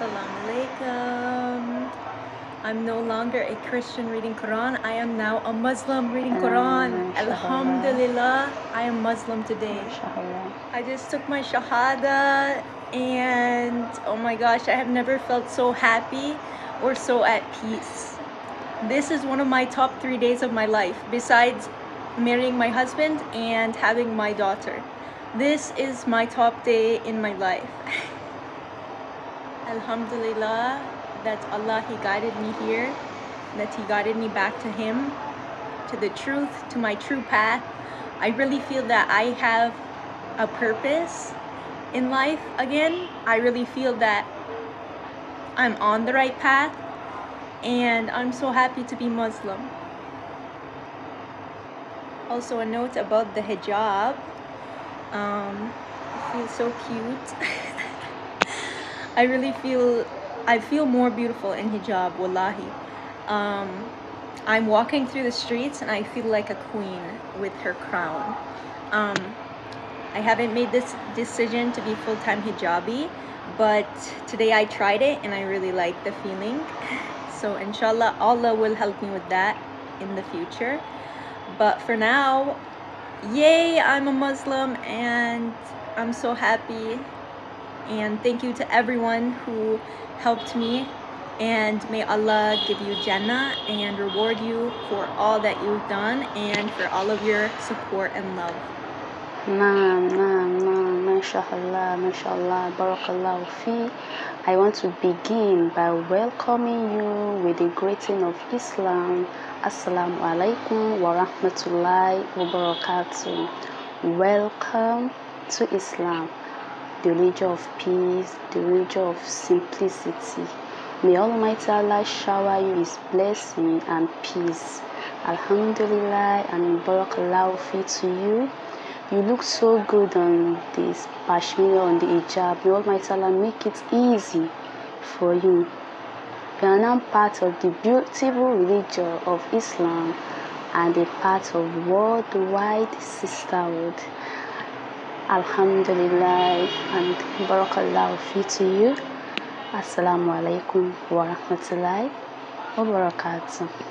Assalamu alaikum. I'm no longer a Christian reading Quran. I am now a Muslim reading mm, Quran. mashallah. Alhamdulillah, I am Muslim today. I just took my Shahada and oh my gosh, I have never felt so happy or so at peace. This is one of my top three days of my life, besides marrying my husband and having my daughter. This is my top day in my life. Alhamdulillah that Allah He guided me here, that He guided me back to Him, to the truth, to my true path. I really feel that I have a purpose in life again. I really feel that I'm on the right path and I'm so happy to be Muslim. Also a note about the hijab. Um, it feels so cute. I really feel I feel more beautiful in hijab, wallahi. Um, I'm walking through the streets and I feel like a queen with her crown. Um, I haven't made this decision to be full-time hijabi, but today I tried it and I really like the feeling. So inshallah, Allah will help me with that in the future. But for now, yay, I'm a Muslim and I'm so happy. And thank you to everyone who helped me. And may Allah give you Jannah and reward you for all that you've done and for all of your support and love. Barakallahu fi. I want to begin by welcoming you with the greeting of Islam. Assalamu alaikum wa rahmatullahi wa barakatuh. Welcome to Islam, the religion of peace, the religion of simplicity. May Almighty Allah shower you His blessing and peace. Alhamdulillah and barakallahu fi to you. You look so good on this pashmina, on the hijab. May Almighty Allah make it easy for you. You are now part of the beautiful religion of Islam and a part of worldwide sisterhood. Alhamdulillah and barakallahu fi to you. Assalamu alaikum wa rahmatullahi wa barakatuh.